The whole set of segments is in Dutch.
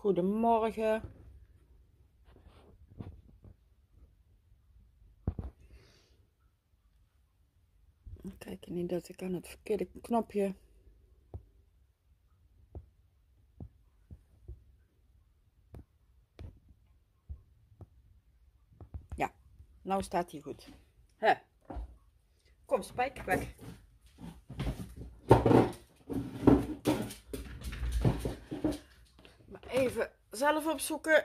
Goedemorgen. Kijk niet dat ik aan het verkeerde knopje. Ja, nou staat hij goed. Hè. Kom, spijker weg. Maar even zelf opzoeken.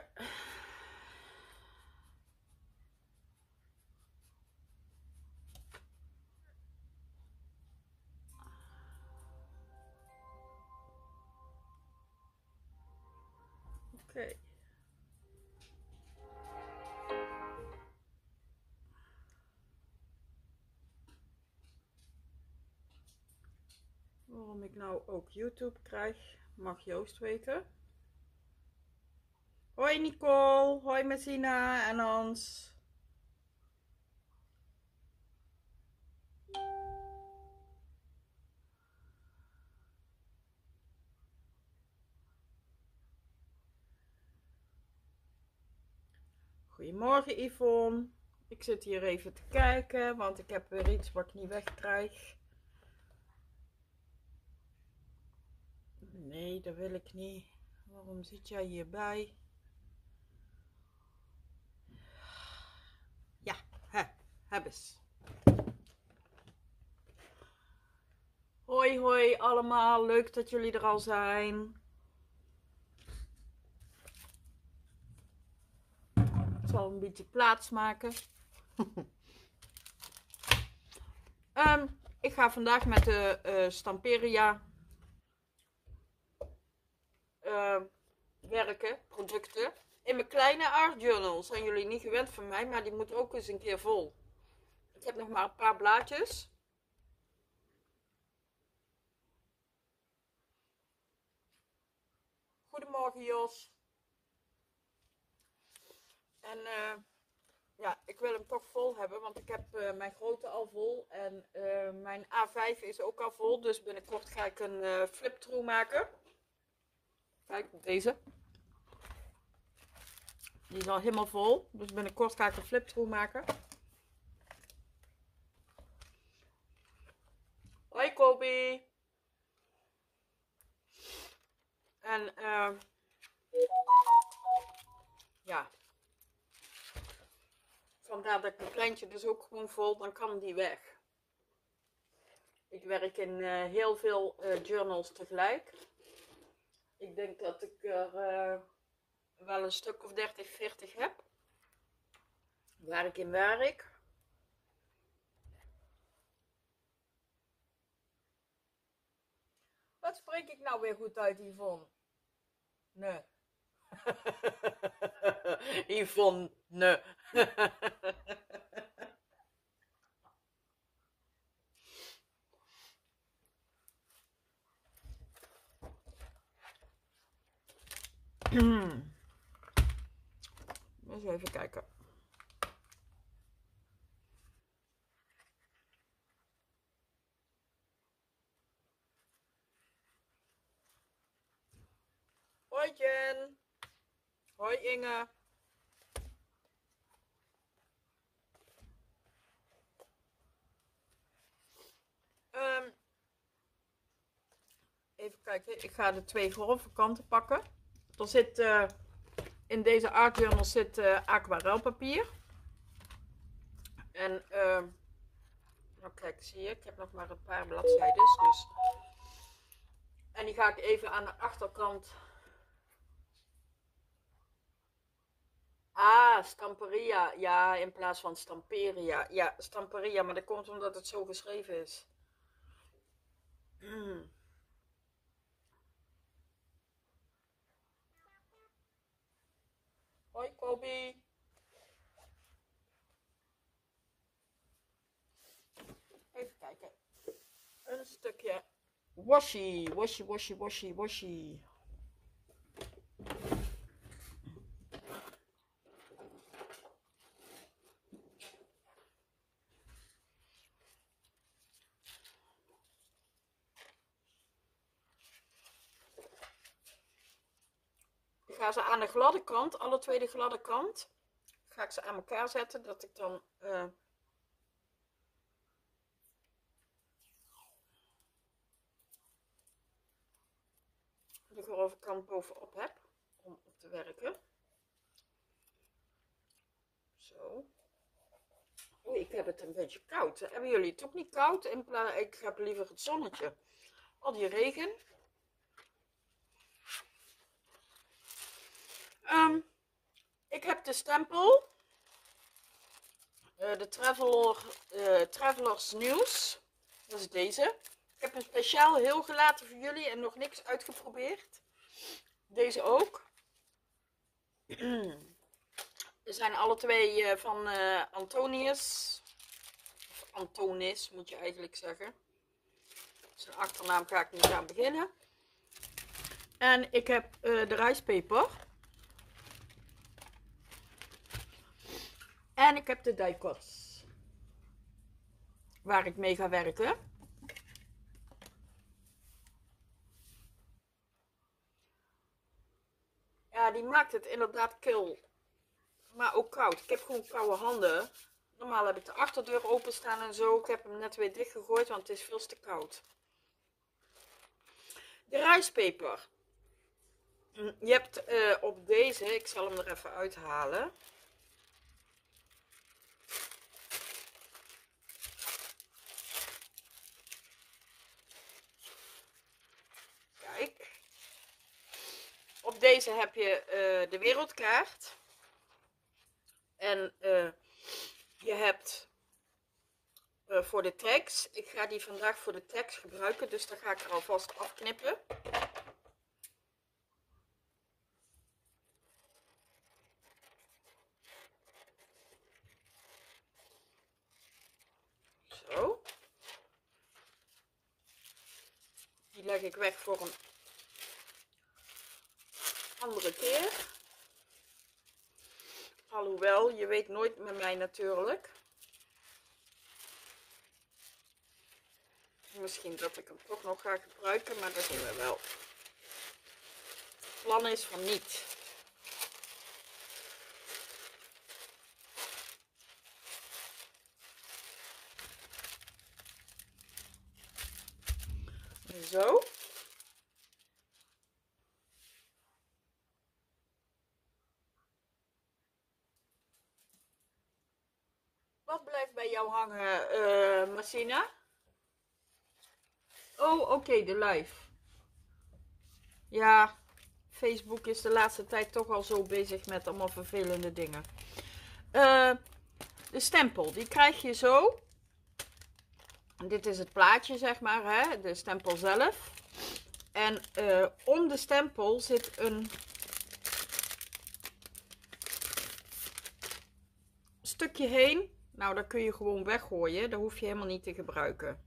Oké. Waarom ik nou ook YouTube krijg, mag Joost weten. Hoi Nicole, hoi Messina en Hans. Goedemorgen Yvonne. Ik zit hier even te kijken, want ik heb weer iets wat ik niet wegkrijg. Nee, dat wil ik niet. Waarom zit jij hierbij? Ja, hè, heb eens. Hoi, hoi allemaal. Leuk dat jullie er al zijn. Ik zal een beetje plaats maken. Ehm, ik ga vandaag met de eh, Stamperia eh, werken, producten. In mijn kleine art journal zijn jullie niet gewend van mij, maar die moet ook eens een keer vol. Ik heb nog maar een paar blaadjes. Goedemorgen Jos. En eh, ja, ik wil hem toch vol hebben, want ik heb eh, mijn grote al vol en eh, mijn A5 is ook al vol. Dus binnenkort ga ik een uh, flip-through maken. Kijk, deze. Die is al helemaal vol. Dus binnenkort ga ik een flip-through maken. Hoi Kobe. En uh, ja. Vandaar dat ik mijn kleintje dus ook gewoon vol, dan kan die weg. Ik werk in uh, heel veel uh, journals tegelijk. Ik denk dat ik er uh, wel een stuk of 30, 40 heb. Waar ik in werk. Wat spreek ik nou weer goed uit, Yvonne? Nee. Yvonne, nee. Eens even kijken. Hoi Jen. Hoi Inge. Um, even kijken, ik ga de twee grove kanten pakken. Er zit uh, in deze art journal zit uh, aquarelpapier. En uh, nou kijk, zie je, ik heb nog maar een paar bladzijden. Dus. En die ga ik even aan de achterkant. Ah, Stamperia. Ja, in plaats van Stamperia. Ja, Stamperia, maar dat komt omdat het zo geschreven is. Hoi Kobe. Even kijken. Een stukje washi, washi, washi, washi, washi. Ga ze aan de gladde kant, alle twee de gladde kant, ga ik ze aan elkaar zetten, dat ik dan uh, de grove kant bovenop heb om op te werken. Zo. Oei, ik heb het een beetje koud. Hebben jullie het ook niet koud? Ik heb liever het zonnetje. Al die regen. Um, ik heb de stempel. Uh, de uh, Travelers Nieuws. Dat is deze. Ik heb hem speciaal heel gelaten voor jullie en nog niks uitgeprobeerd. Deze ook. Er zijn alle twee uh, van Antonius. Of Antonis moet je eigenlijk zeggen. Zijn achternaam ga ik niet aan beginnen. En ik heb de rijstpeper. En ik heb de diekots. Waar ik mee ga werken. Ja, die maakt het inderdaad kil. Maar ook koud. Ik heb gewoon koude handen. Normaal heb ik de achterdeur openstaan en zo. Ik heb hem net weer dichtgegooid, want het is veel te koud. De rijstpeper. Je hebt uh, op deze, ik zal hem er even uithalen. Deze heb je uh, de wereldkaart. En uh, je hebt uh, voor de tags. Ik ga die vandaag voor de tags gebruiken. Dus dan ga ik er alvast afknippen. Zo. Die leg ik weg voor een andere keer. Alhoewel, je weet nooit met mij natuurlijk. Misschien dat ik hem toch nog ga gebruiken, maar dat zien we wel. Het plan is van niet. Zo. bij jou hangen, uh, Marcina? Oh, oké, de live. Ja, Facebook is de laatste tijd toch al zo bezig met allemaal vervelende dingen. Uh, de stempel, die krijg je zo. Dit is het plaatje, zeg maar, hè? de stempel zelf. En uh, om de stempel zit een stukje heen nou, dat kun je gewoon weggooien. Dat hoef je helemaal niet te gebruiken.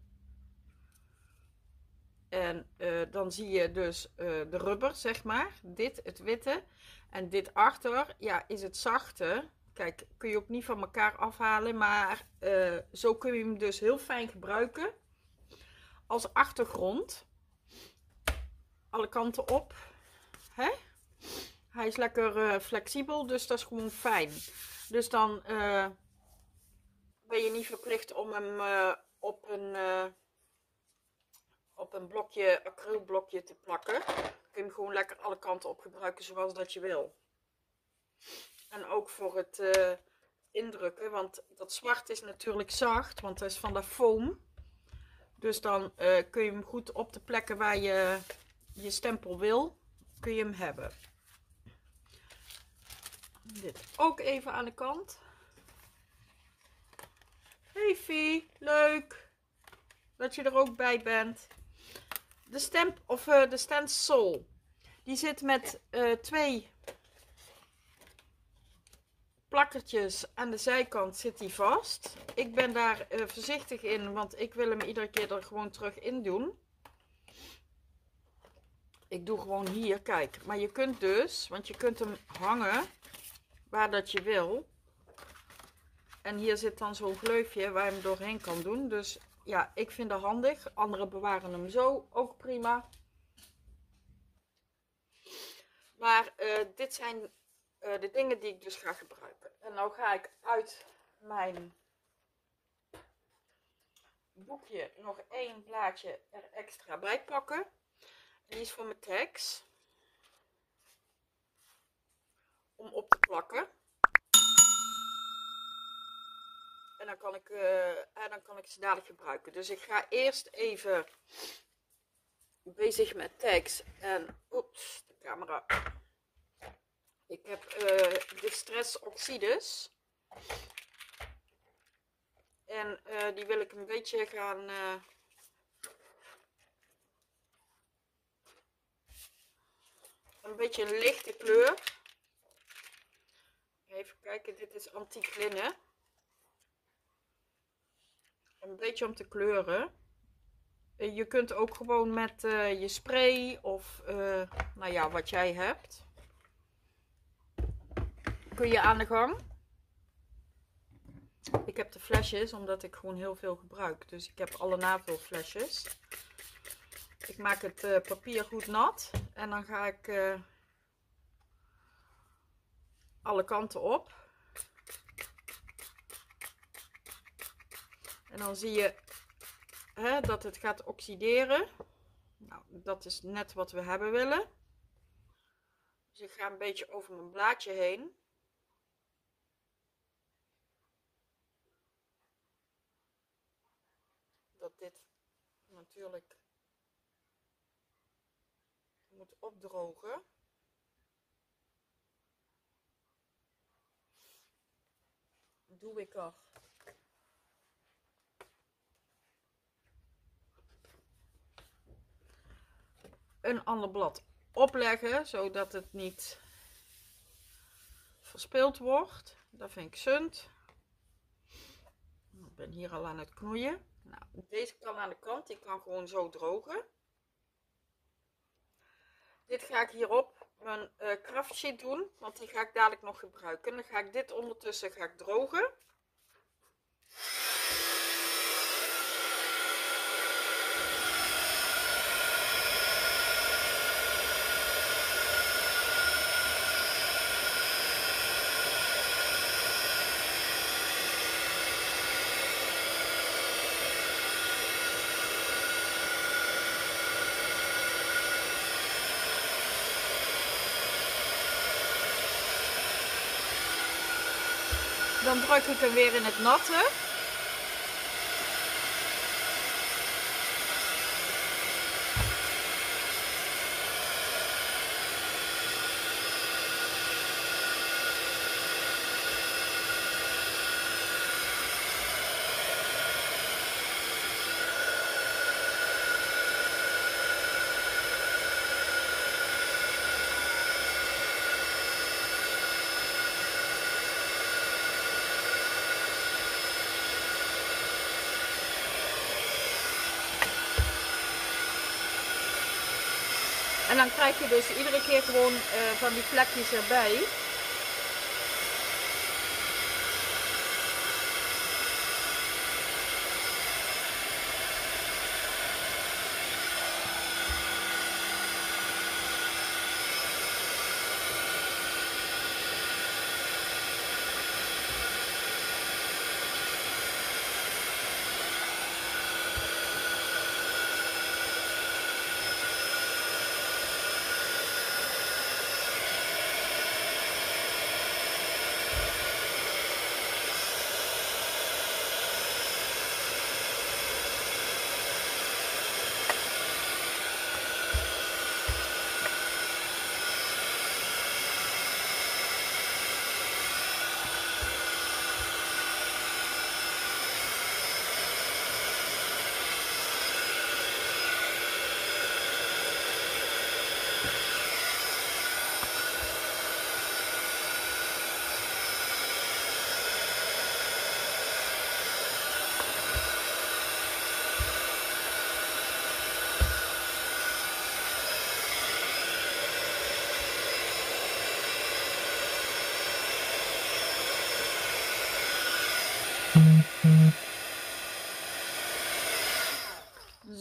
En uh, dan zie je dus uh, de rubber, zeg maar. Dit, het witte. En dit achter, ja, is het zachte. Kijk, kun je ook niet van elkaar afhalen. Maar uh, zo kun je hem dus heel fijn gebruiken. Als achtergrond. Alle kanten op. Hè? Hij is lekker flexibel, dus dat is gewoon fijn. Dus dan ben je niet verplicht om hem uh, op een, uh, op een blokje, acrylblokje te plakken. Kun je hem gewoon lekker alle kanten op gebruiken zoals dat je wil. En ook voor het uh, indrukken, want dat zwart is natuurlijk zacht, want het is van de foam. Dus dan kun je hem goed op de plekken waar je je stempel wil, kun je hem hebben. Dit ook even aan de kant. Hey Fie, leuk dat je er ook bij bent. De stamp of uh, de stencil, die zit met uh, twee plakkertjes aan de zijkant zit die vast. Ik ben daar uh, voorzichtig in, want ik wil hem iedere keer er gewoon terug in doen. Ik doe gewoon hier, kijk. Maar je kunt dus, want je kunt hem hangen waar dat je wil. En hier zit dan zo'n gleufje waar je hem doorheen kan doen. Dus ja, ik vind dat handig. Anderen bewaren hem zo, ook prima. Maar eh, dit zijn eh, de dingen die ik dus ga gebruiken. En nou ga ik uit mijn boekje nog één blaadje er extra bij pakken. die is voor mijn tags. Om op te plakken. En dan kan ik, uh, en dan kan ik ze dadelijk gebruiken. Dus ik ga eerst even bezig met tags. En, oeps, de camera. Ik heb uh, de stress oxides. En uh, die wil ik een beetje gaan... Een beetje een lichte kleur. Even kijken, dit is antiek linnen. Een beetje om te kleuren. Uh, je kunt ook gewoon met je spray of nou ja, wat jij hebt. Kun je aan de gang. Ik heb de flesjes, omdat ik gewoon heel veel gebruik. Dus ik heb alle navulflesjes. Ik maak het papier goed nat. En dan ga ik alle kanten op. En dan zie je hè, dat het gaat oxideren. Nou, dat is net wat we hebben willen. Dus ik ga een beetje over mijn blaadje heen. dat dit natuurlijk moet opdrogen. Doe ik er een ander blad opleggen, zodat het niet verspild wordt. Dat vind ik zund. Ik ben hier al aan het knoeien. Nou, deze kan aan de kant, die kan gewoon zo drogen. Dit ga ik hierop mijn uh, doen, want die ga ik dadelijk nog gebruiken. Dan ga ik dit ondertussen ga ik drogen. Dan druk ik hem weer in het natte. Dan krijg je dus iedere keer gewoon uh, van die vlekjes erbij.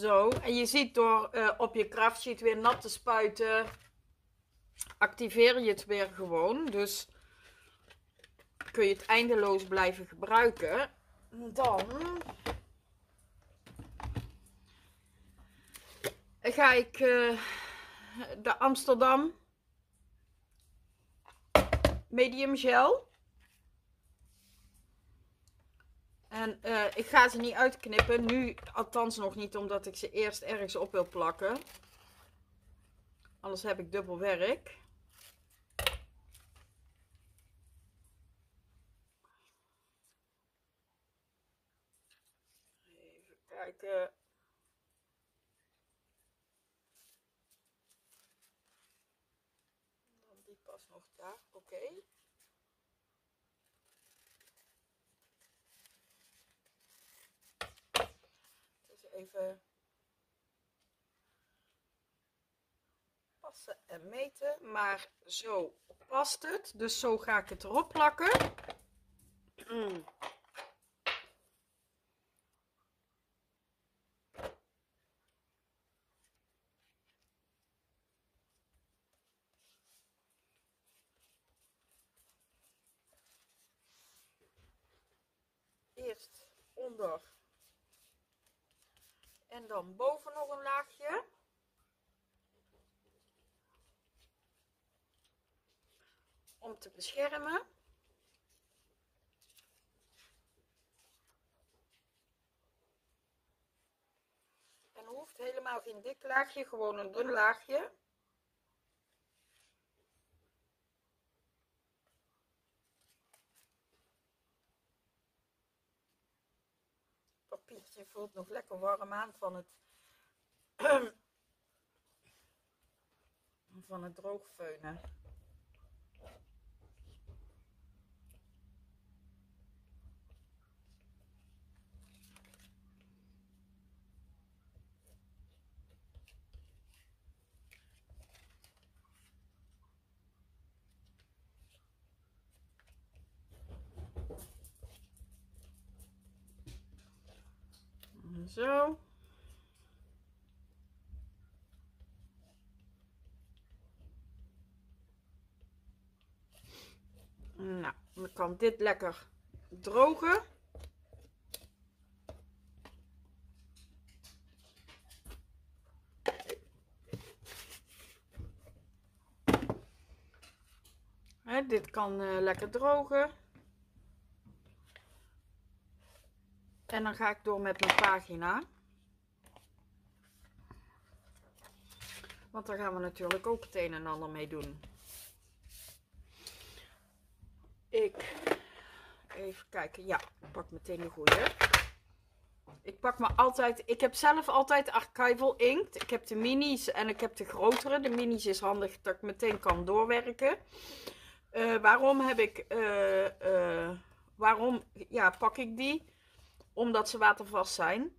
Zo, en je ziet door uh, op je kraftsheet weer nat te spuiten, activeer je het weer gewoon. Dus kun je het eindeloos blijven gebruiken. Dan ga ik uh, de Amsterdam medium gel. En uh, ik ga ze niet uitknippen. Nu althans nog niet, omdat ik ze eerst ergens op wil plakken. Anders heb ik dubbel werk. Even kijken. Die past nog daar. Oké. Okay. Dus even passen en meten. Maar zo past het. Dus zo ga ik het erop plakken. Eerst onder dan boven nog een laagje. Om te beschermen. En hoeft helemaal geen dik laagje, gewoon een dun laagje. Papiertje voelt nog lekker warm aan van het van het. Zo. Nou, dan kan dit lekker drogen. He, dit kan uh, lekker drogen. En dan ga ik door met mijn pagina. Want daar gaan we natuurlijk ook het een en ander mee doen. Ik, even kijken, ja, ik pak meteen de goede. Ik pak me altijd, ik heb zelf altijd archival inkt. Ik heb de minis en ik heb de grotere. De minis is handig dat ik meteen kan doorwerken. Uh, waarom heb ik, uh, uh, waarom ja, pak ik die? Omdat ze watervast zijn.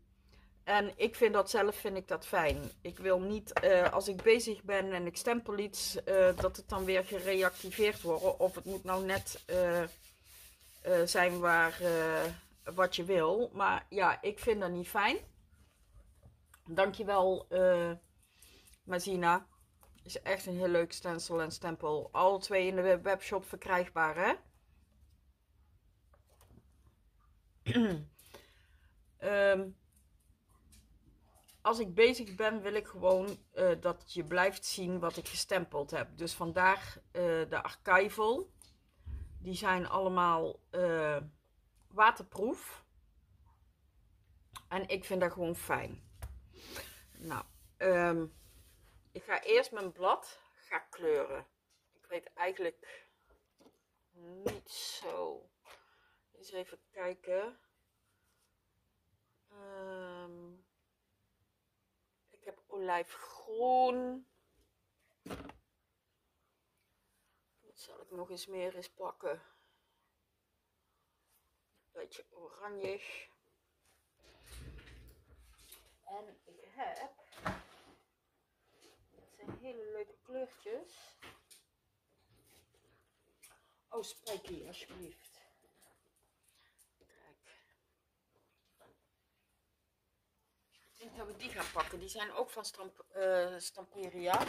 En ik vind dat zelf vind ik dat fijn. Ik wil niet, uh, als ik bezig ben en ik stempel iets, uh, dat het dan weer gereactiveerd wordt. Of het moet nou net uh, zijn waar, wat je wil. Maar ja, ik vind dat niet fijn. Dankjewel, Mazina. Is echt een heel leuk stencil en stempel. Alle twee in de webshop verkrijgbaar, hè? Um, als ik bezig ben, wil ik gewoon uh, dat je blijft zien wat ik gestempeld heb. Dus vandaag uh, de archival. Die zijn allemaal uh, waterproef. En ik vind dat gewoon fijn. Nou, um, ik ga eerst mijn blad ga kleuren. Ik weet eigenlijk niet zo. Eens even kijken. Um, ik heb olijfgroen. Dat zal ik nog eens meer eens pakken. Een beetje oranje. En ik heb. Het zijn hele leuke kleurtjes. Oh, spijkie, alsjeblieft. Ik denk dat we die gaan pakken. Die zijn ook van Stamp uh, Stamperia.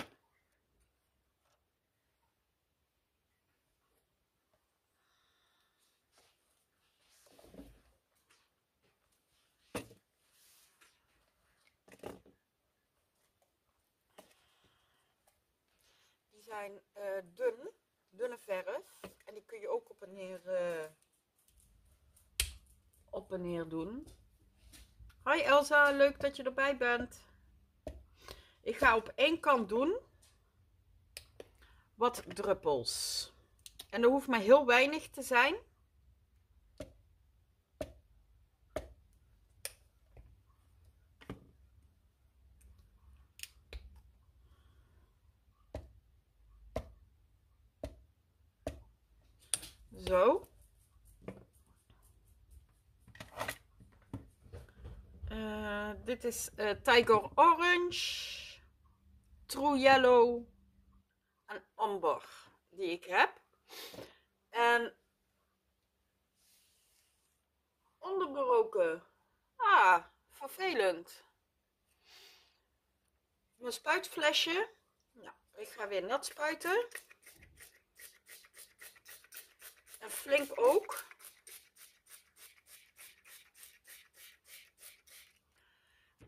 Die zijn uh, dun, dunne verf. En die kun je ook op en neer, eh, op en neer doen. Hoi Elsa, leuk dat je erbij bent. Ik ga op één kant doen wat druppels. En er hoeft maar heel weinig te zijn. Zo. Uh, dit is uh, Tiger Orange, True Yellow en Amber die ik heb. En onderbroken. Ah, vervelend. Mijn spuitflesje. Nou, ik ga weer nat spuiten. En flink ook.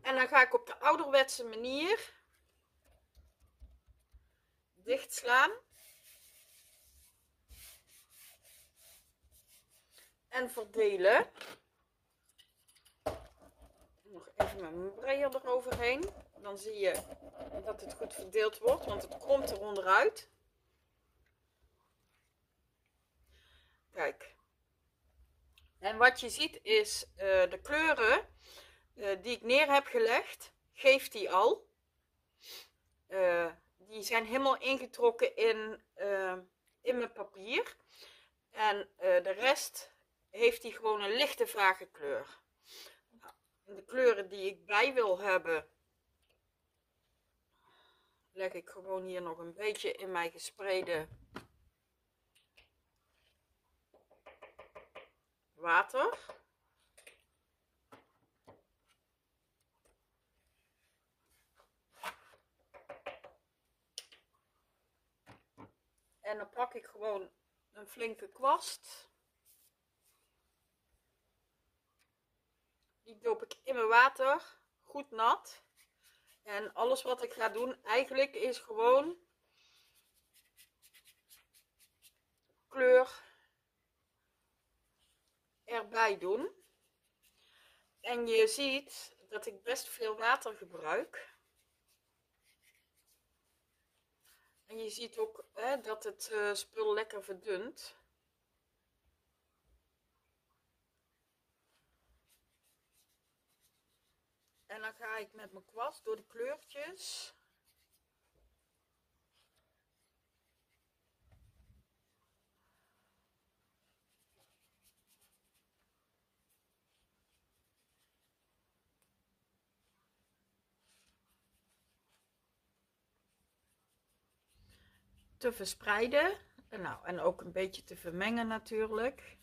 En dan ga ik op de ouderwetse manier dichtslaan. En verdelen. Nog even mijn breier eroverheen. Dan zie je dat het goed verdeeld wordt, want het komt er onderuit. Kijk. En wat je ziet is uh, de kleuren die ik neer heb gelegd, geeft die al. Uh, die zijn helemaal ingetrokken in, in mijn papier. En de rest heeft die gewoon een lichte vage kleur. De kleuren die ik bij wil hebben, leg ik gewoon hier nog een beetje in mijn gespreide water. En dan pak ik gewoon een flinke kwast. Die doop ik in mijn water, goed nat. En alles wat ik ga doen eigenlijk is gewoon kleur erbij doen. En je ziet dat ik best veel water gebruik. En je ziet ook hè, dat het uh, spul lekker verdunt. En dan ga ik met mijn kwast door de kleurtjes te verspreiden. Nou, en ook een beetje te vermengen natuurlijk.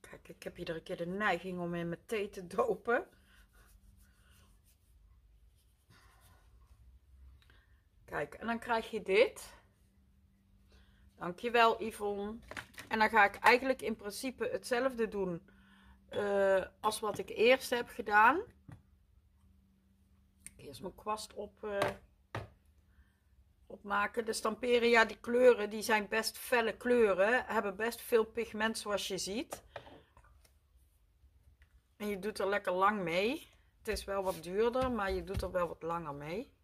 Kijk, ik heb iedere keer de neiging om in mijn thee te dopen. Kijk, en dan krijg je dit. Dankjewel Yvonne. En dan ga ik eigenlijk in principe hetzelfde doen uh, als wat ik eerst heb gedaan. Eerst mijn kwast op, uh, opmaken. De Stamperia, die kleuren, die zijn best felle kleuren. Hebben best veel pigment zoals je ziet. En je doet er lekker lang mee. Het is wel wat duurder, maar je doet er wel wat langer mee.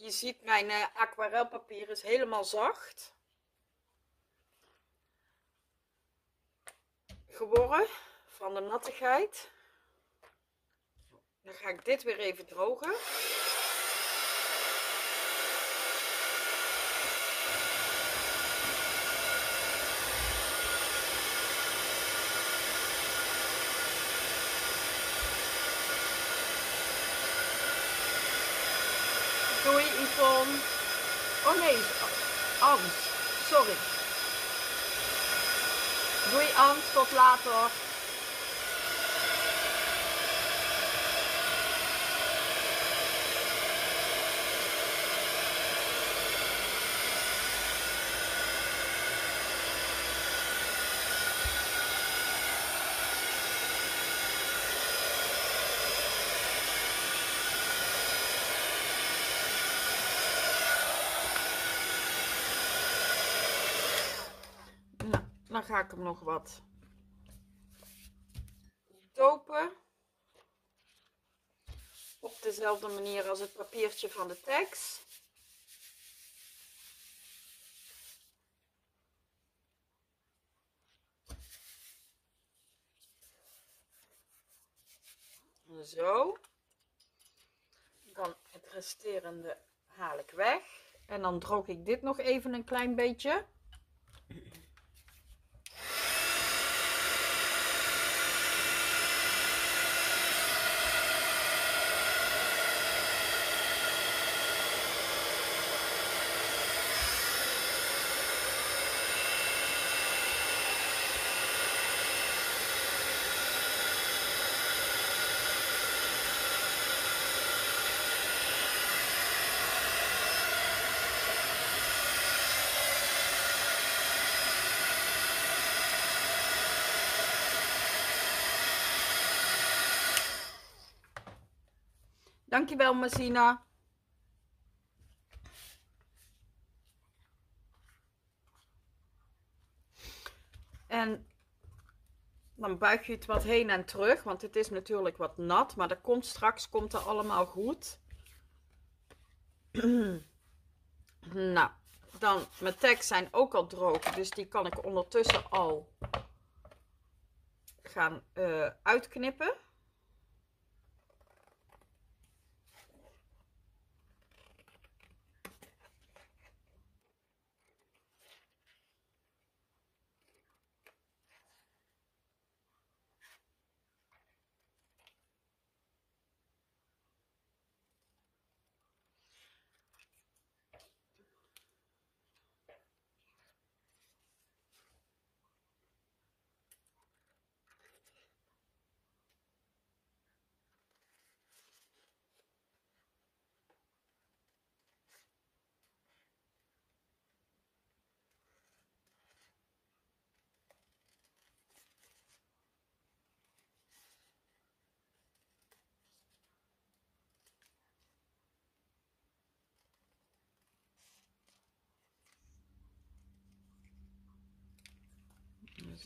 Je ziet mijn uh, aquarelpapier is helemaal zacht. Geworden van de nattigheid. Dan ga ik dit weer even drogen. Oh nee, Sorry. Doei Ans, tot later. Ga ik hem nog wat dopen. Op dezelfde manier als het papiertje van de tekst. Zo. Dan het resterende haal ik weg. En dan droog ik dit nog even een klein beetje. Dankjewel, Masina. En dan buig je het wat heen en terug, want het is natuurlijk wat nat, maar dat komt straks komt er allemaal goed. nou, dan mijn tags zijn ook al droog, dus die kan ik ondertussen al gaan uh, uitknippen.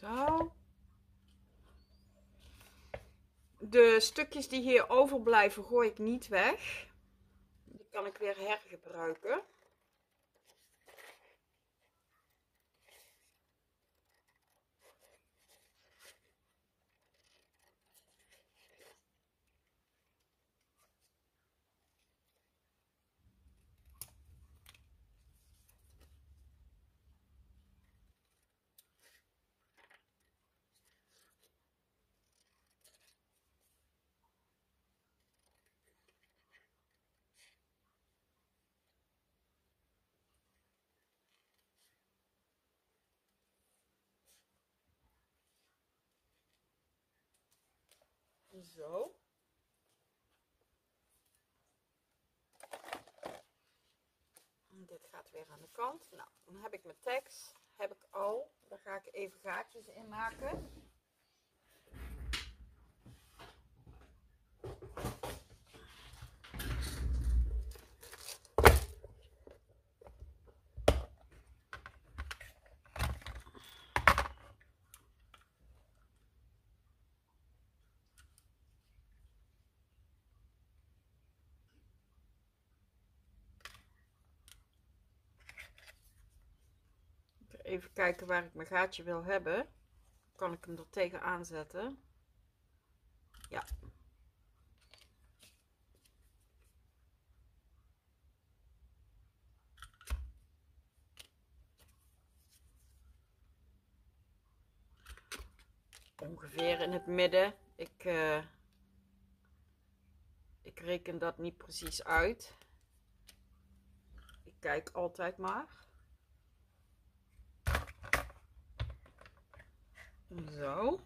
Zo. De stukjes die hier overblijven gooi ik niet weg. Die kan ik weer hergebruiken. Zo. Dit gaat weer aan de kant. Nou, dan heb ik mijn tekst. Heb ik al. Daar ga ik even gaatjes in maken. Even kijken waar ik mijn gaatje wil hebben. Kan ik hem er tegenaan zetten? Ja. Ongeveer in het midden. Ik, uh, ik reken dat niet precies uit. Ik kijk altijd maar. Zo.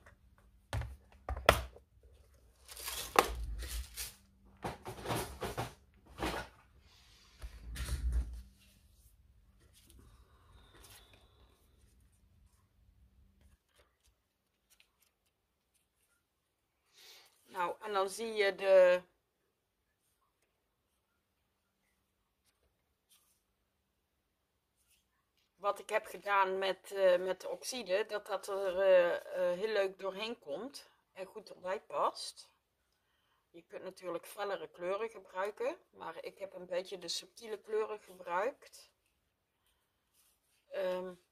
Nou, en dan zie je de ik heb gedaan met, uh, met de oxide, dat dat er uh, heel leuk doorheen komt en goed erbij past. Je kunt natuurlijk fellere kleuren gebruiken, maar ik heb een beetje de subtiele kleuren gebruikt. Um,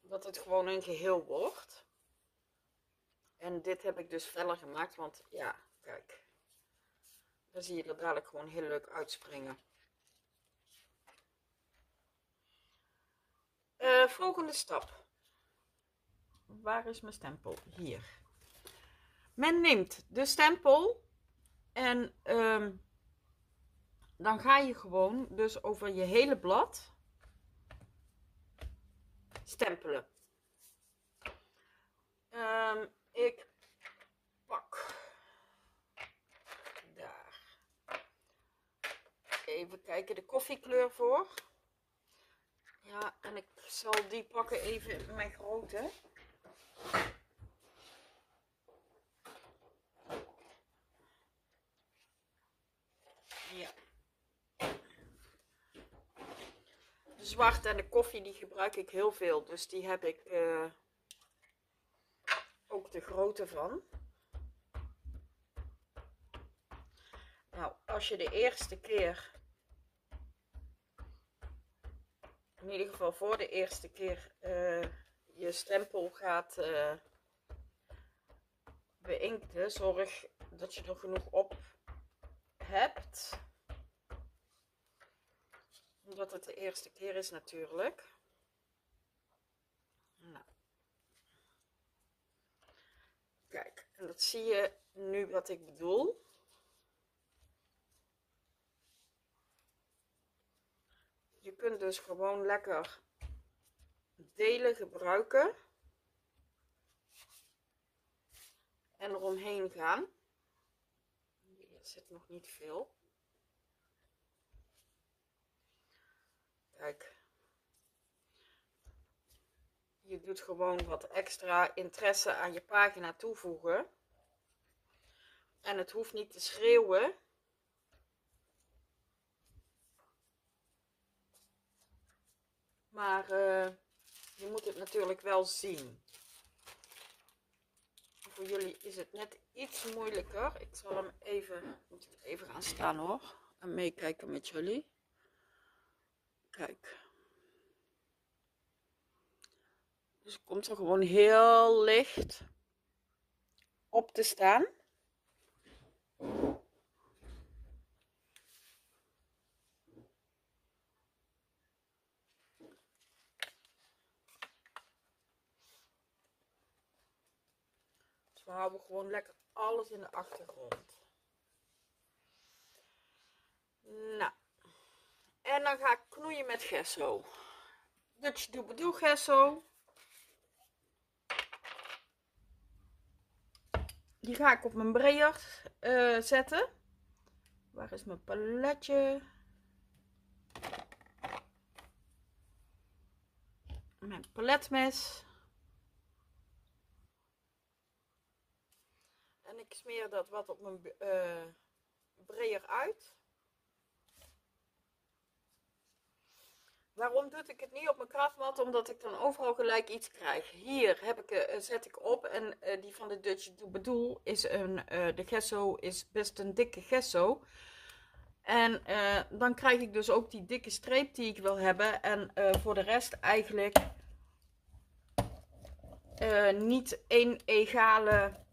dat het gewoon een geheel wordt. En dit heb ik dus feller gemaakt, want ja, kijk. Dan zie je er dadelijk gewoon heel leuk uitspringen. Uh, volgende stap. Waar is mijn stempel? Hier. Men neemt de stempel en um, dan ga je gewoon dus over je hele blad stempelen. Um, ik pak daar even kijken de koffiekleur voor. Ja, en ik zal die pakken even in mijn grote. Ja. De zwarte en de koffie die gebruik ik heel veel. Dus die heb ik uh, ook de grote van. Nou, als je de eerste keer in ieder geval voor de eerste keer uh, je stempel gaat uh, zorg dat je er genoeg op hebt. Omdat het de eerste keer is natuurlijk. Nou. Kijk, en dat zie je nu wat ik bedoel. Je kunt dus gewoon lekker delen gebruiken. En eromheen gaan. Hier zit nog niet veel. Kijk. Je doet gewoon wat extra interesse aan je pagina toevoegen. En het hoeft niet te schreeuwen. Maar uh, je moet het natuurlijk wel zien. Voor jullie is het net iets moeilijker. Ik zal hem even, moet ik even gaan staan hoor. En meekijken met jullie. Kijk. Dus komt er gewoon heel licht op te staan. We houden gewoon lekker alles in de achtergrond. Nou. En dan ga ik knoeien met gesso. Dutch doe gesso. Die ga ik op mijn breer uh, zetten. Waar is mijn paletje? Mijn paletmes. Ik smeer dat wat op mijn uh, breer uit. Waarom doe ik het niet op mijn kraftmat? Omdat ik dan overal gelijk iets krijg. Hier heb ik, uh, zet ik op en uh, die van de Dutch bedoel is een, de gesso is best een dikke gesso. En dan krijg ik dus ook die dikke streep die ik wil hebben. En voor de rest eigenlijk niet één egale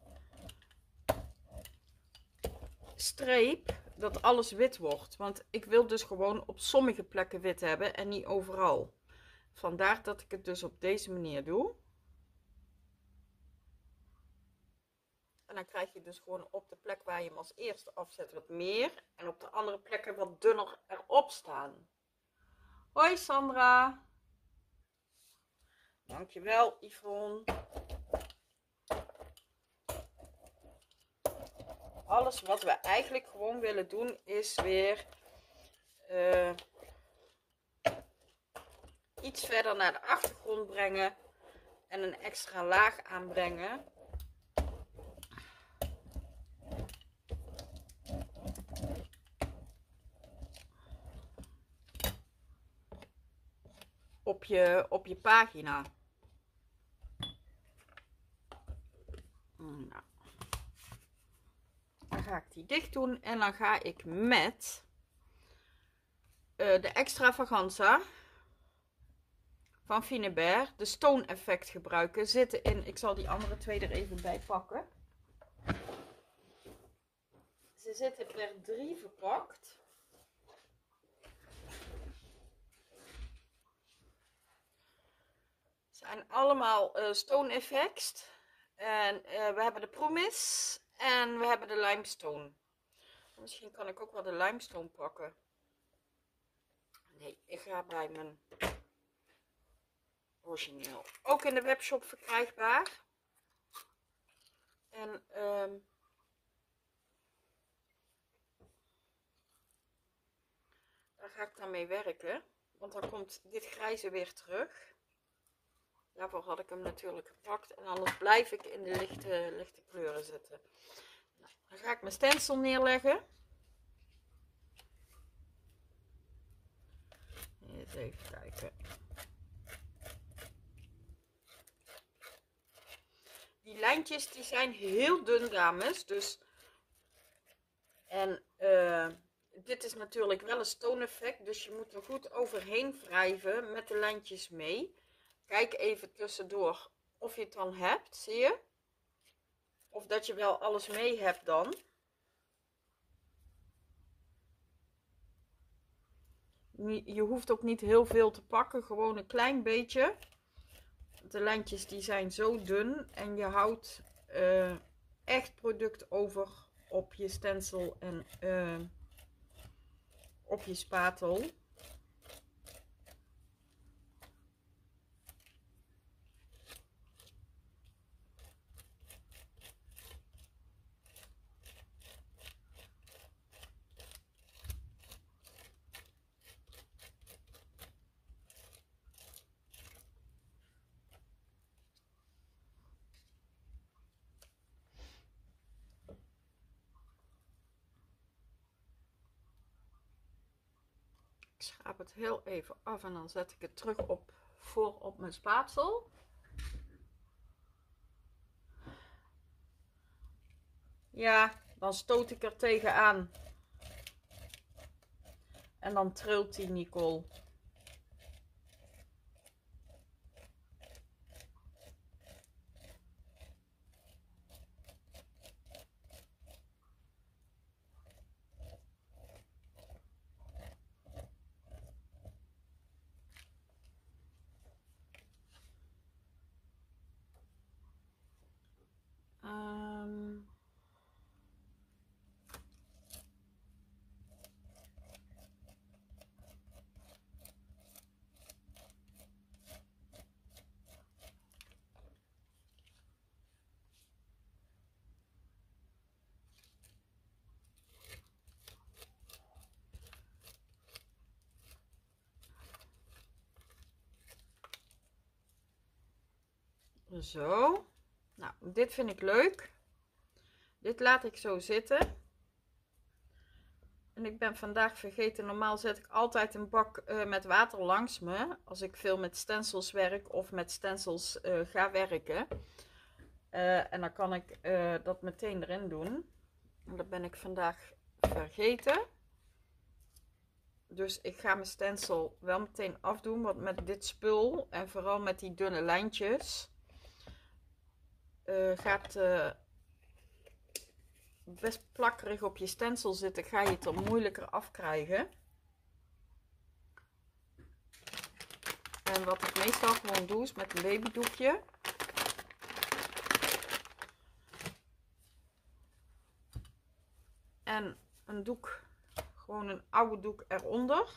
streep dat alles wit wordt. Want ik wil dus gewoon op sommige plekken wit hebben en niet overal. Vandaar dat ik het dus op deze manier doe. En dan krijg je dus gewoon op de plek waar je hem als eerste afzet wat meer. En op de andere plekken wat dunner erop staan. Hoi Sandra. Dankjewel Yvonne. Alles wat we eigenlijk gewoon willen doen is weer uh, iets verder naar de achtergrond brengen en een extra laag aanbrengen. op je, op je pagina. Nou. Dan ga ik die dicht doen en dan ga ik met uh, de extravaganza van Finebert de stone effect gebruiken. Zitten in, ik zal die andere twee er even bij pakken. Ze zitten per drie verpakt. zijn allemaal uh, stone effects. En uh, we hebben de promise en we hebben de limestone. Misschien kan ik ook wel de limestone pakken. Nee, ik ga bij mijn origineel. Ook in de webshop verkrijgbaar. En um, daar ga ik dan mee werken. Want dan komt dit grijze weer terug. Daarvoor had ik hem natuurlijk gepakt. En anders blijf ik in de lichte, lichte kleuren zitten. Nou, dan ga ik mijn stencil neerleggen. Eens even kijken. Die lijntjes die zijn heel dun dames. Dus en uh, dit is natuurlijk wel een stone effect. Dus je moet er goed overheen wrijven met de lijntjes mee. Kijk even tussendoor of je het dan hebt, zie je? Of dat je wel alles mee hebt dan. Je hoeft ook niet heel veel te pakken, gewoon een klein beetje. De lijntjes die zijn zo dun en je houdt uh, echt product over op je stencil en uh, op je spatel. schaap het heel even af en dan zet ik het terug op voor op mijn spaatsel. Ja, dan stoot ik er tegenaan. En dan trilt die Nicole. Zo. Nou, dit vind ik leuk. Dit laat ik zo zitten. En ik ben vandaag vergeten, normaal zet ik altijd een bak uh, met water langs me. Als ik veel met stencils werk of met stencils uh, ga werken. Uh, en dan kan ik dat meteen erin doen. En dat ben ik vandaag vergeten. Dus ik ga mijn stencil wel meteen afdoen. Want met dit spul en vooral met die dunne lijntjes gaat uh, best plakkerig op je stencil zitten, ga je het er moeilijker afkrijgen. En wat ik meestal gewoon doe, is met een babydoekje. En een doek, gewoon een oude doek eronder.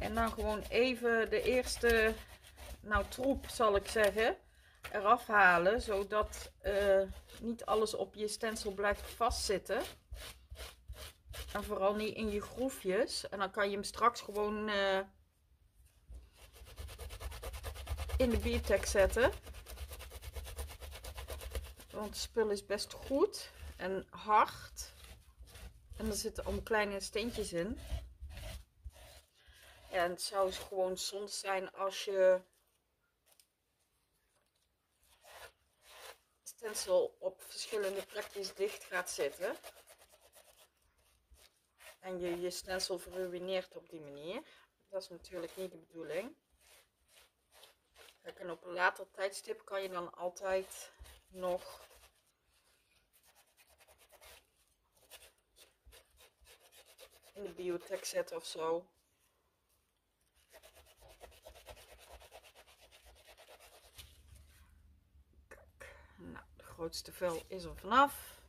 En dan gewoon even de eerste nou troep zal ik zeggen, eraf halen. Zodat uh, niet alles op je stencil blijft vastzitten. En vooral niet in je groefjes. En dan kan je hem straks gewoon uh, in de biertek zetten. Want het spul is best goed en hard. En er zitten allemaal kleine steentjes in. En het zou gewoon zonde zijn als je stencil op verschillende plekjes dicht gaat zitten. En je je stencil verruineert op die manier. Dat is natuurlijk niet de bedoeling. En op een later tijdstip kan je dan altijd nog in de biotech zetten of zo. Kijk, nou, de grootste vel is er vanaf.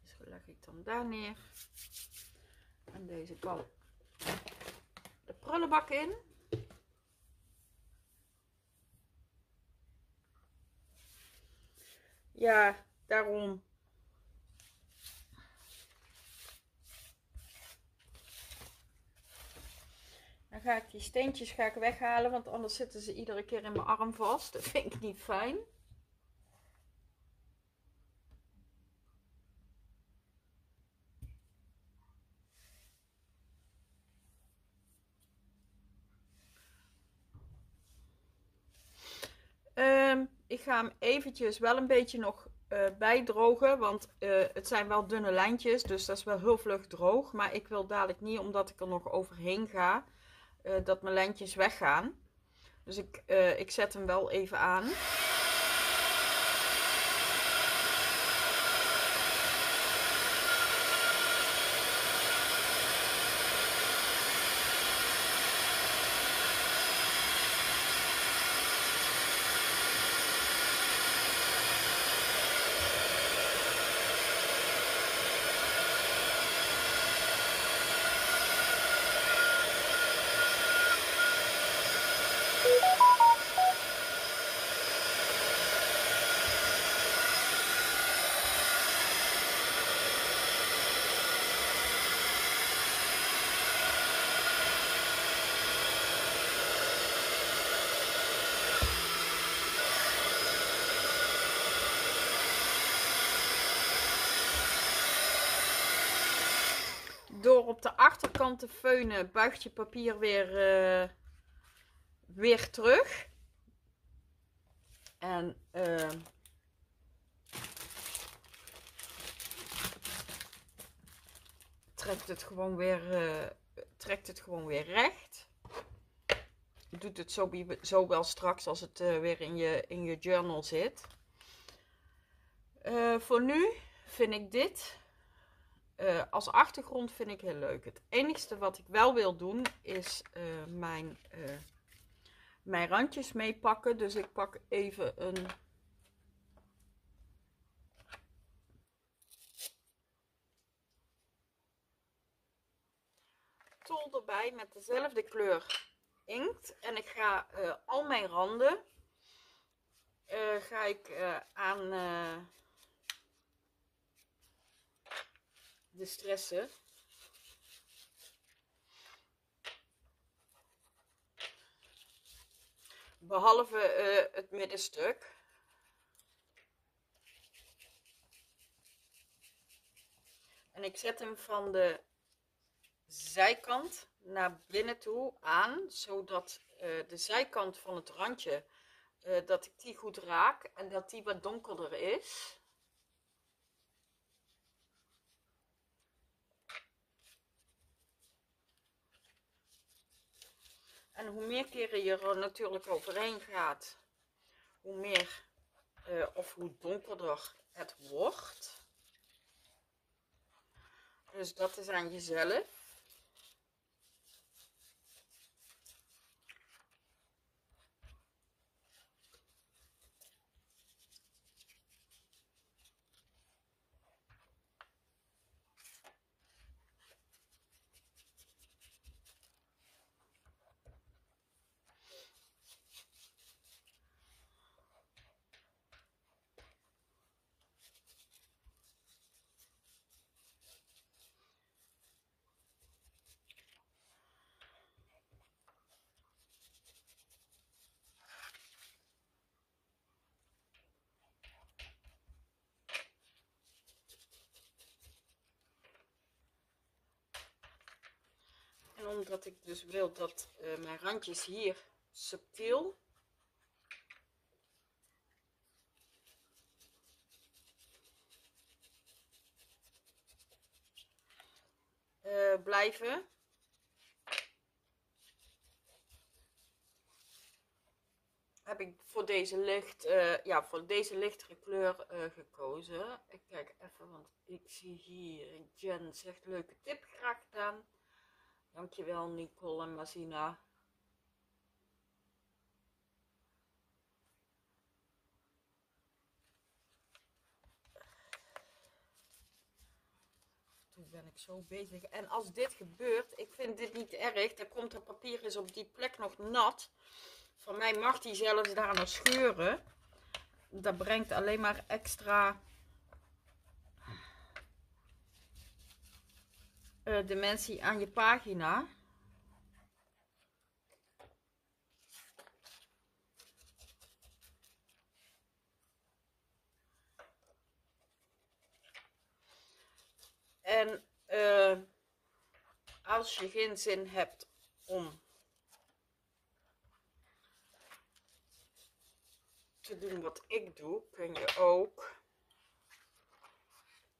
Dus leg ik dan daar neer. En deze kan de prullenbak in. Ja, daarom. Dan ga ik die steentjes ga ik weghalen, want anders zitten ze iedere keer in mijn arm vast. Dat vind ik niet fijn. Um, ik ga hem eventjes wel een beetje nog uh, bijdrogen. Want uh, het zijn wel dunne lijntjes. Dus dat is wel heel vlug droog. Maar ik wil dadelijk niet, omdat ik er nog overheen ga, dat mijn lijntjes weggaan. Dus ik, ik zet hem wel even aan. door op de feunen, buigt je papier weer, uh, weer terug. En uh, trekt het gewoon weer, uh, trekt het gewoon weer recht. Doet het zo, zo wel straks als het weer in je, in je journal zit. voor nu vind ik dit uh, als achtergrond vind ik heel leuk. Het enigste wat ik wel wil doen is uh, mijn, uh, mijn randjes meepakken. Dus ik pak even een... tol erbij met dezelfde kleur inkt. En ik ga al mijn randen ga ik aan de stressen. Behalve uh, het middenstuk. En ik zet hem van de zijkant naar binnen toe aan, zodat uh, de zijkant van het randje, uh, dat ik die goed raak en dat die wat donkerder is. En hoe meer keren je er natuurlijk overheen gaat, hoe meer uh, of hoe donkerder het wordt. Dus dat is aan jezelf. Omdat ik dus wil dat eh, mijn randjes hier subtiel uh, blijven. Heb ik voor deze licht, uh, ja, voor deze lichtere kleur gekozen. Ik kijk even, want ik zie hier, Jen zegt leuke tip, graag gedaan. Dankjewel Nicole en Mazina. Toen ben ik zo bezig. En als dit gebeurt, ik vind dit niet erg. Dan komt het papier is op die plek nog nat. Van mij mag die zelfs daar nog scheuren. Dat brengt alleen maar extra uh, dimensie aan je pagina. En uh, als je geen zin hebt om te doen wat ik doe, kun je ook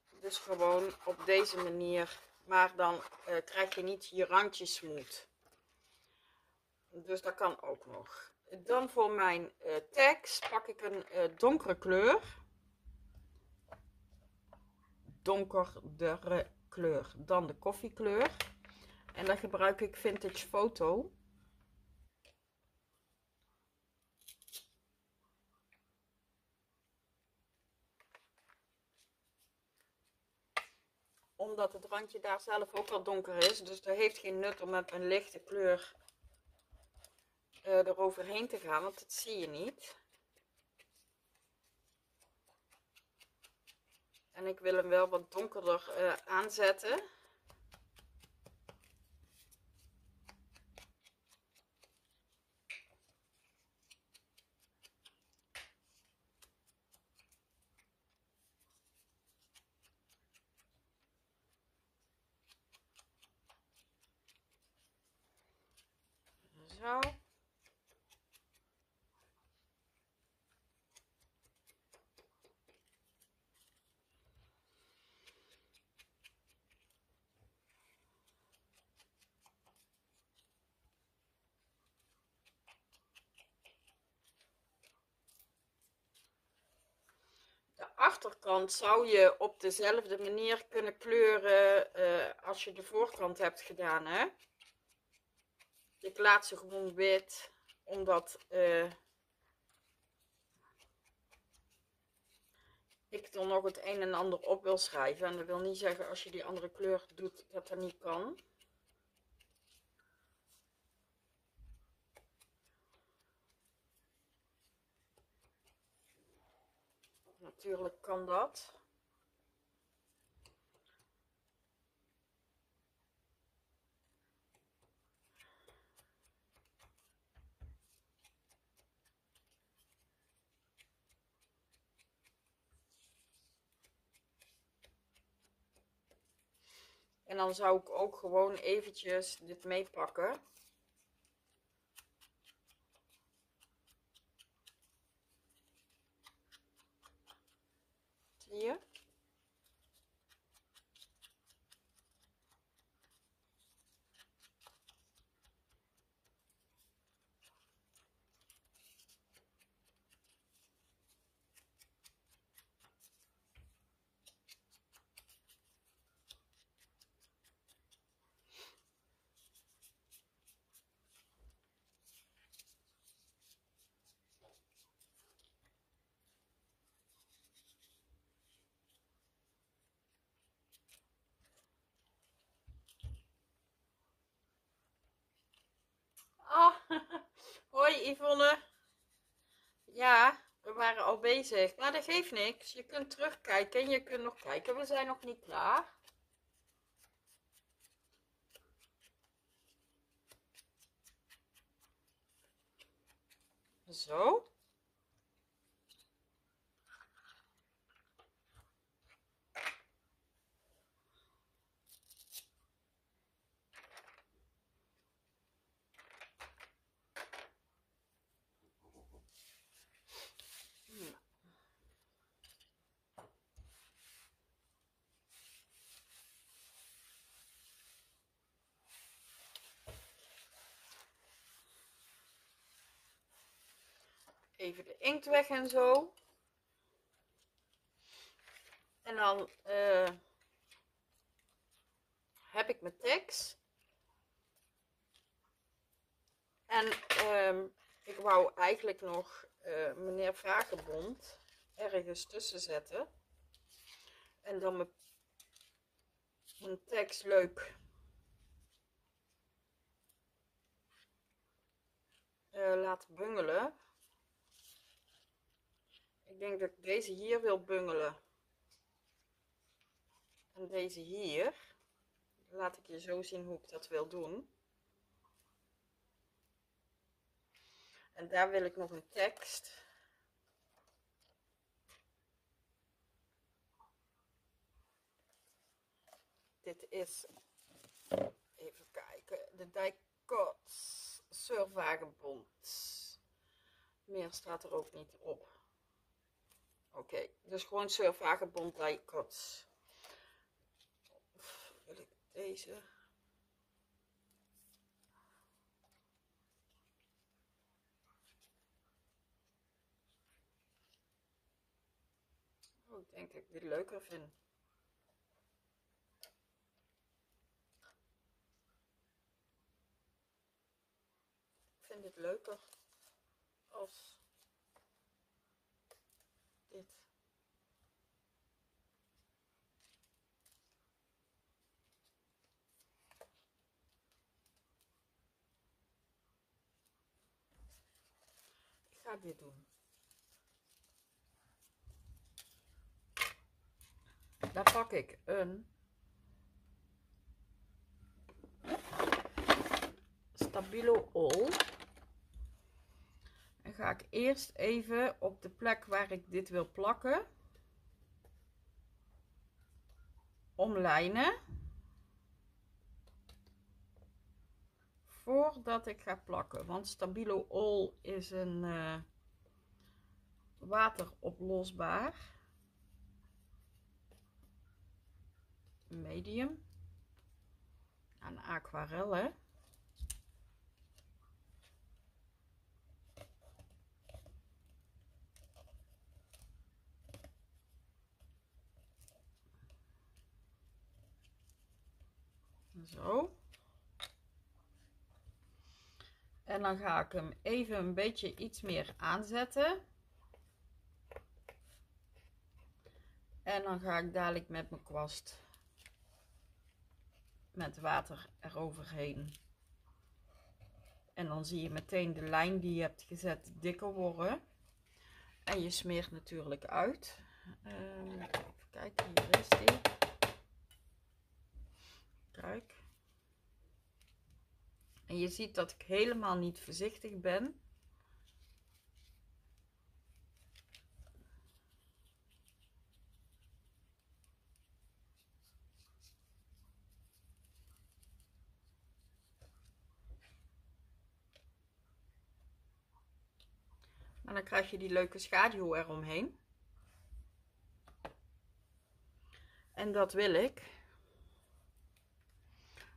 dus gewoon op deze manier, maar dan uh, krijg je niet je randjes smooth. Dus dat kan ook nog. Dan voor mijn uh, tekst pak ik een uh, donkere kleur. Donkerdere kleur dan de koffiekleur. En dan gebruik ik Vintage Photo. Omdat het randje daar zelf ook al donker is. Dus dat heeft geen nut om met een lichte kleur uh, eroverheen te gaan, want dat zie je niet. En ik wil hem wel wat donkerder uh, aanzetten. Zo. De achterkant zou je op dezelfde manier kunnen kleuren uh, als je de voorkant hebt gedaan, hè? Ik laat ze gewoon wit, omdat uh, ik er nog het een en ander op wil schrijven. En dat wil niet zeggen als je die andere kleur doet dat dat niet kan. Natuurlijk kan dat. En dan zou ik ook gewoon eventjes dit meepakken. Zie je? Hoi Yvonne. Ja, we waren al bezig. Maar dat geeft niks. Je kunt terugkijken en je kunt nog kijken. We zijn nog niet klaar. Zo. Even de inkt weg en zo. En dan uh, heb ik mijn tekst. En um, ik wou eigenlijk nog uh, meneer Vragenbond ergens tussen zetten. En dan mijn, mijn tekst leuk uh, laten bungelen. Ik denk dat ik deze hier wil bungelen. En deze hier. Laat ik je zo zien hoe ik dat wil doen. En daar wil ik nog een tekst. Dit is, even kijken, de Dijkots Survagebond. Meer staat er ook niet op. Oké, dus gewoon Survagebond Dijkots. Wil ik deze... Oh, ik denk dat ik dit leuker vind. Ik vind dit leuker als dit. Daar pak ik een Stabilo All. En ga ik eerst even op de plek waar ik dit wil plakken omlijnen. Voordat ik ga plakken. Want Stabilo All is een uh, wateroplosbaar. medium aan aquarellen. Zo. En dan ga ik hem even een beetje iets meer aanzetten. En dan ga ik dadelijk met mijn kwast met water eroverheen. En dan zie je meteen de lijn die je hebt gezet dikker worden. En je smeert natuurlijk uit. Uh, even kijken, hier is die. Kijk. En je ziet dat ik helemaal niet voorzichtig ben. En dan krijg je die leuke schaduw eromheen. En dat wil ik.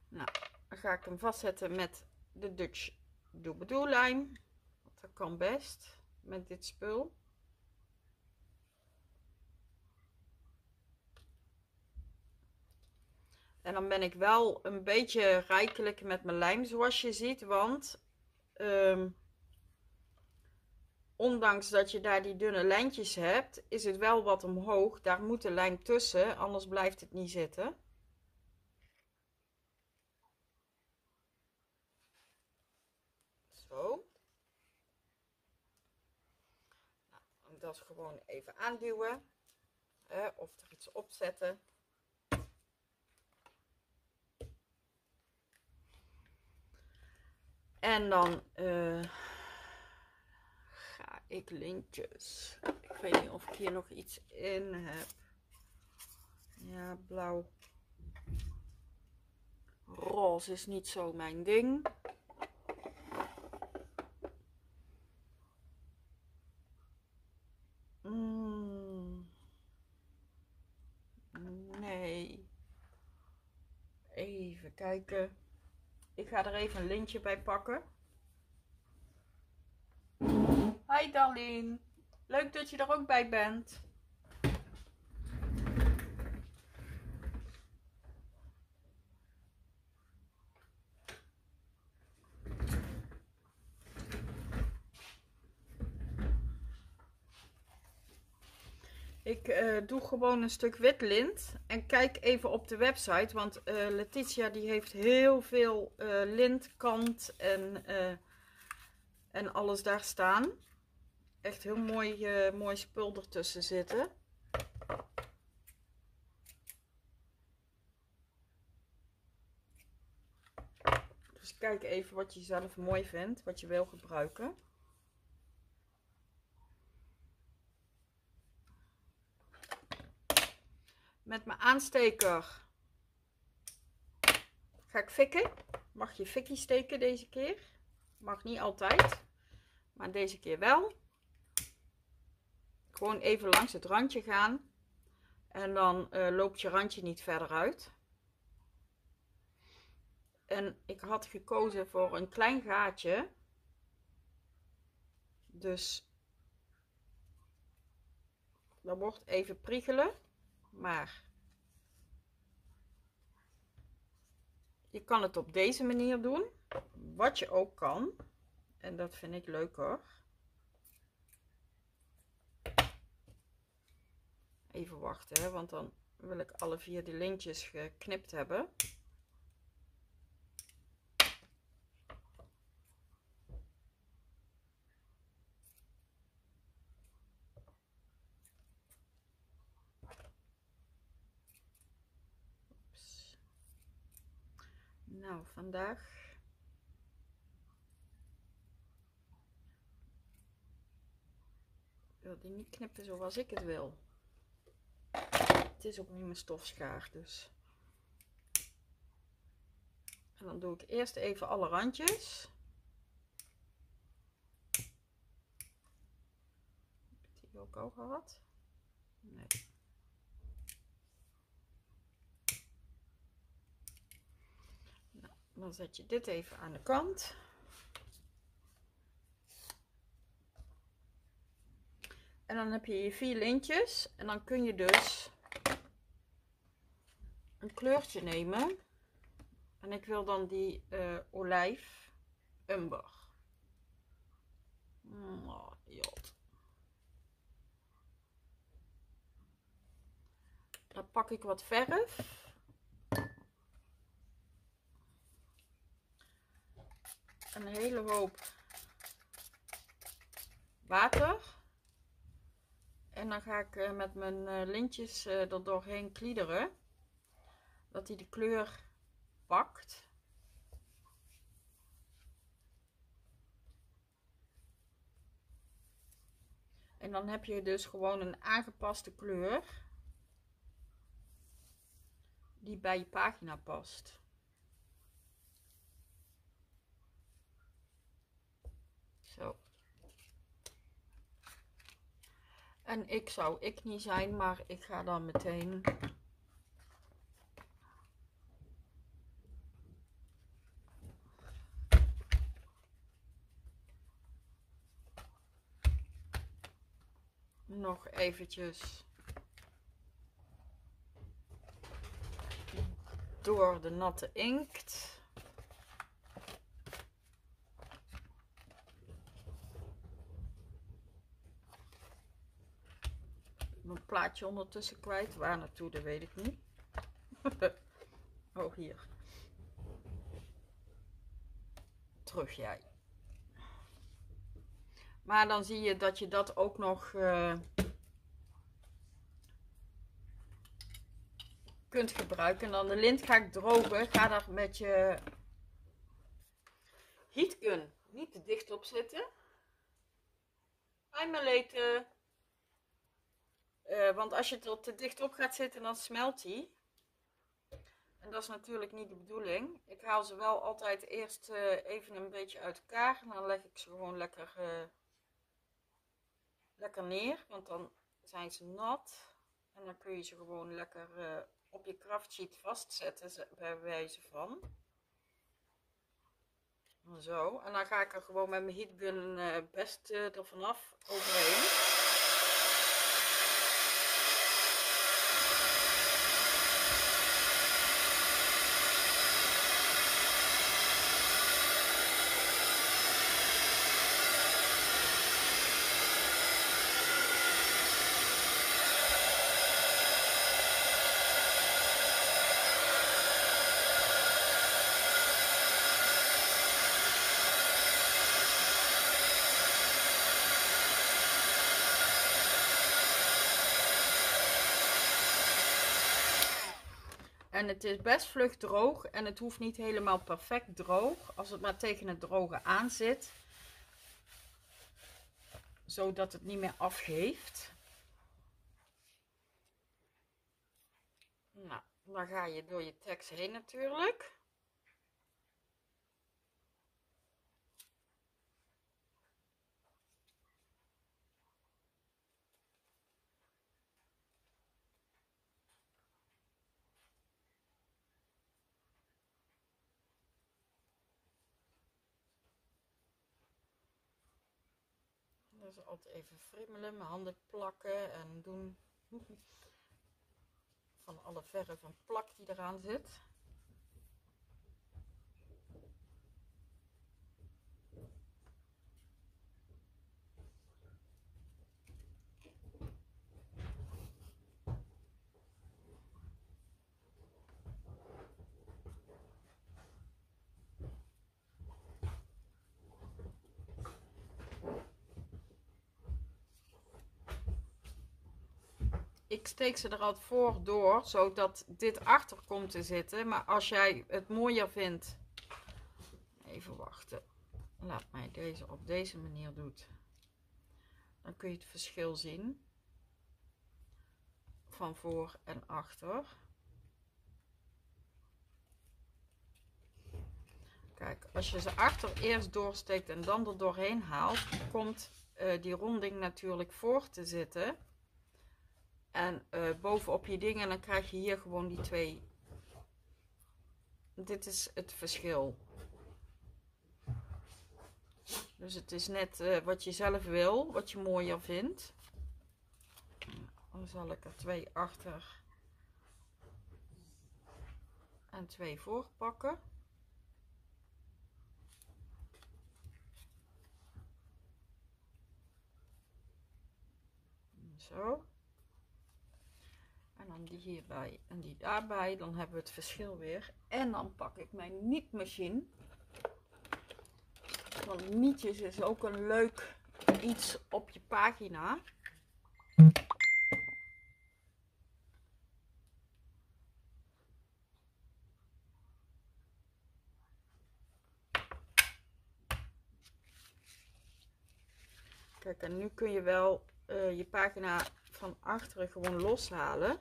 Nou, ga ik hem vastzetten met de Dutch Doobadoo lijm. Dat kan best met dit spul. En dan ben ik wel een beetje rijkelijk met mijn lijm zoals je ziet. Want um, ondanks dat je daar die dunne lijntjes hebt, is het wel wat omhoog. Daar moet de lijn tussen, anders blijft het niet zitten. Zo. Dat gewoon even aanduwen. Of er iets op zetten. En dan... Uh, ik lintjes. Ik weet niet of ik hier nog iets in heb. Ja, blauw. Roze is niet zo mijn ding. Mm. Nee. Even kijken. Ik ga er even een lintje bij pakken. Hi Darlene. Leuk dat je er ook bij bent. Ik uh, doe gewoon een stuk wit lint en kijk even op de website, want uh, Letitia die heeft heel veel uh, lintkant en, en alles daar staan. Echt heel mooi, mooi spul ertussen zitten. Dus kijk even wat je zelf mooi vindt, wat je wil gebruiken. Met mijn aansteker ga ik fikken. Mag je fikkie steken deze keer. Mag niet altijd, maar deze keer wel. Gewoon even langs het randje gaan. En dan uh, loopt je randje niet verder uit. En ik had gekozen voor een klein gaatje. Dus dat wordt even priegelen. Maar je kan het op deze manier doen. Wat je ook kan. En dat vind ik leuker. Even wachten, hè, want dan wil ik alle vier die lintjes geknipt hebben. Vandaag wil die niet knippen zoals ik het wil. Het is ook niet mijn stofschaar, dus. En dan doe ik eerst even alle randjes. Heb ik die ook al gehad? Nee. Dan zet je dit even aan de kant. En dan heb je vier lintjes. En dan kun je dus een kleurtje nemen. En ik wil dan die uh, olijf umber. Oh, Dan pak ik wat verf. Een hele hoop water. En dan ga ik eh, met mijn eh, lintjes eh, er doorheen kliederen. Dat hij de kleur pakt. En dan heb je dus gewoon een aangepaste kleur. Die bij je pagina past. Zo. En ik zou ik niet zijn, maar ik ga dan meteen nog eventjes door de natte inkt. Mijn ondertussen kwijt. Waar naartoe, dat weet ik niet. oh, hier. Terug jij. Maar dan zie je dat je dat ook nog uh, kunt gebruiken. En dan de lint ga ik drogen. Ga daar met je heatgun niet te dicht op zitten. Hi Melete. Uh, want als je er te dicht op gaat zitten, dan smelt hij. En dat is natuurlijk niet de bedoeling. Ik haal ze wel altijd eerst uh, even een beetje uit elkaar. En dan leg ik ze gewoon lekker, uh, lekker neer. Want dan zijn ze nat. En dan kun je ze gewoon lekker op je kraftsheet vastzetten, bij wijze van. Zo, en dan ga ik er gewoon met mijn heatgun best er vanaf overheen. En het is best vlug droog en het hoeft niet helemaal perfect droog. Als het maar tegen het droge aan zit. Zodat het niet meer afgeeft. Nou, dan ga je door je tekst heen natuurlijk. Dus altijd even frimmelen, mijn handen plakken en doen van alle verf en plak die eraan zit. ik steek ze er altijd voor door, zodat dit achter komt te zitten. Maar als jij het mooier vindt, even wachten, laat mij deze op deze manier doet, dan kun je het verschil zien van voor en achter. Kijk, als je ze achter eerst doorsteekt en dan er doorheen haalt, komt uh, die ronding natuurlijk voor te zitten. En uh, bovenop je dingen, dan krijg je hier gewoon die twee. Dit is het verschil. Dus het is net uh, wat je zelf wil, wat je mooier vindt. Dan zal ik er twee achter en twee voor pakken. Zo dan die hierbij en die daarbij. Dan hebben we het verschil weer. En dan pak ik mijn nietmachine. Want nietjes is ook een leuk iets op je pagina. Kijk, en nu kun je wel uh, je pagina van achteren gewoon loshalen.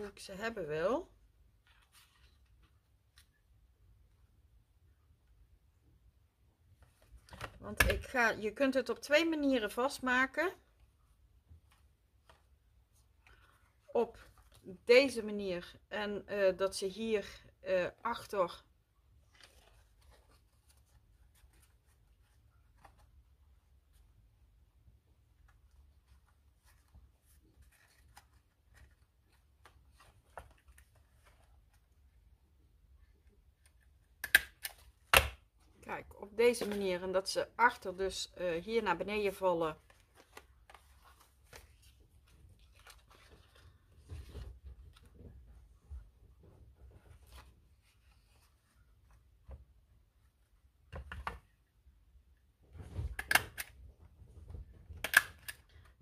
Ik ze hebben wil. Want ik ga, je kunt het op twee manieren vastmaken. Op deze manier. En uh, dat ze hier uh, achter Kijk, op deze manier. En dat ze achter dus uh, hier naar beneden vallen.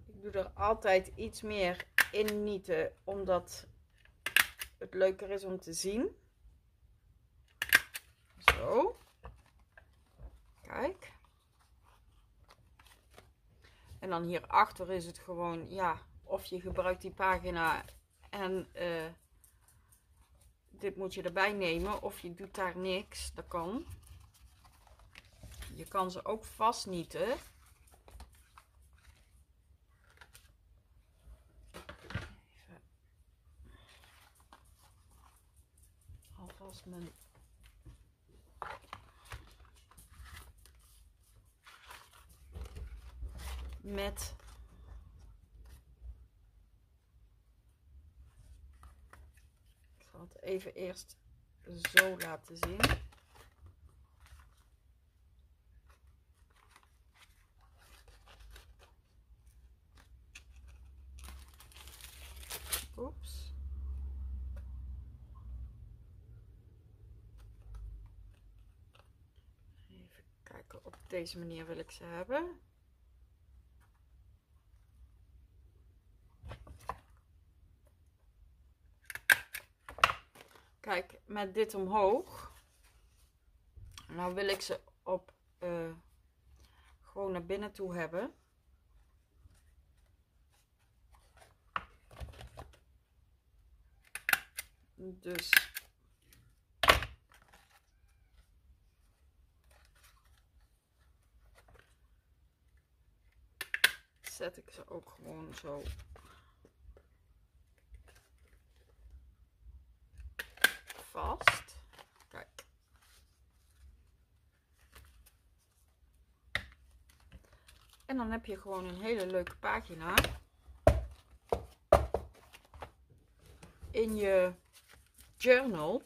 Ik doe er altijd iets meer in nieten, omdat het leuker is om te zien. Zo. Kijk. En dan hierachter is het gewoon, ja, of je gebruikt die pagina en uh, dit moet je erbij nemen. Of je doet daar niks, dat kan. Je kan ze ook vastnieten. Even. Alvast mijn met ik zal het even eerst zo laten zien. Oeps. Even kijken, op deze manier wil ik ze hebben. Kijk, met dit omhoog. Nou wil ik ze op uh, gewoon naar binnen toe hebben. Dus zet ik ze ook gewoon zo vast. Kijk. En dan heb je gewoon een hele leuke pagina. In je journal.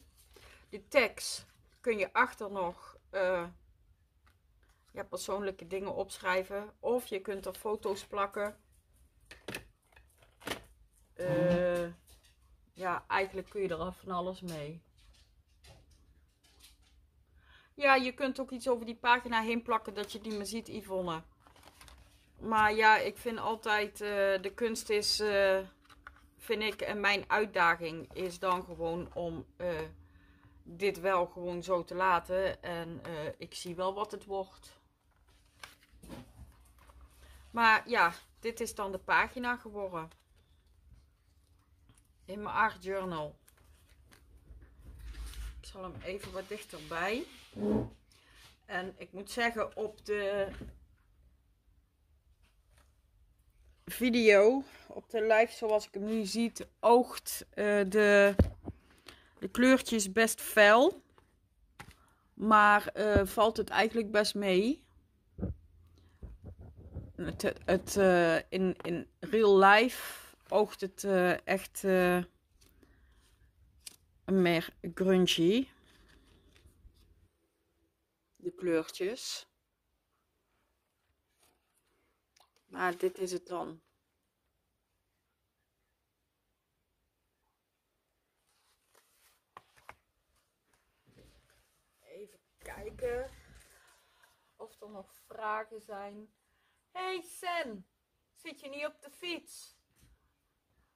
Die tekst kun je achter nog uh, persoonlijke dingen opschrijven. Of je kunt er foto's plakken. Uh, ja, eigenlijk kun je er van alles mee. Ja, je kunt ook iets over die pagina heen plakken dat je die maar ziet, Yvonne. Maar ja, ik vind altijd, uh, de kunst is, uh, vind ik, en mijn uitdaging is dan gewoon om uh, dit wel gewoon zo te laten. En ik zie wel wat het wordt. Maar ja, dit is dan de pagina geworden. In mijn art journal. Ik zal hem even wat dichterbij. En ik moet zeggen, op de video, op de live zoals ik hem nu ziet, oogt uh, de, de kleurtjes best fel. Maar uh, valt het eigenlijk best mee. Het, het uh, in, in real life oogt het echt meer grungy de kleurtjes. Maar dit is het dan. Even kijken of er nog vragen zijn. Hey Sen, zit je niet op de fiets?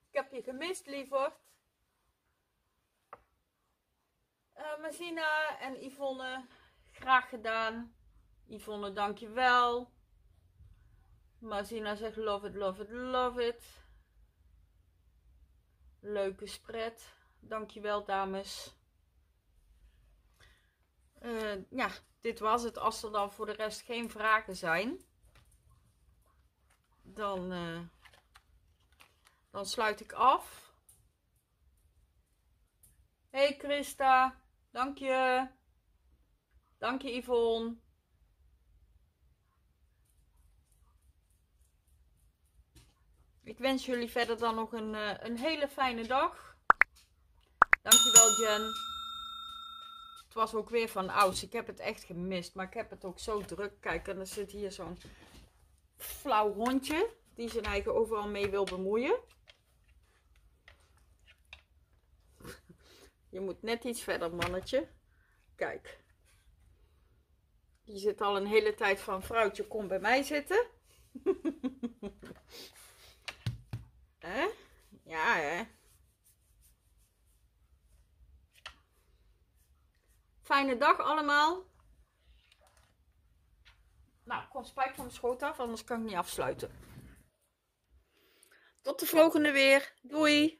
Ik heb je gemist, lieverd. Uh, Mazina en Yvonne Graag gedaan. Yvonne, dankjewel. Mazina zegt love it, love it, love it. Leuke spread. Dankjewel, dames. Uh, ja, dit was het. Als er dan voor de rest geen vragen zijn, dan, uh, dan sluit ik af. Hey Christa, dank je. Dank je Yvonne. Ik wens jullie verder dan nog een, uh, een hele fijne dag. Dankjewel Jen. Het was ook weer van ouds. Ik heb het echt gemist. Maar ik heb het ook zo druk. Kijk, en er zit hier zo'n flauw hondje. Die zijn eigen overal mee wil bemoeien. Je moet net iets verder, mannetje. Kijk. Die zit al een hele tijd van vrouwtje, kom bij mij zitten. hè? Ja, hè? Fijne dag allemaal. Nou, kom spijt van de schoot af, anders kan ik niet afsluiten. Tot de volgende weer. Doei!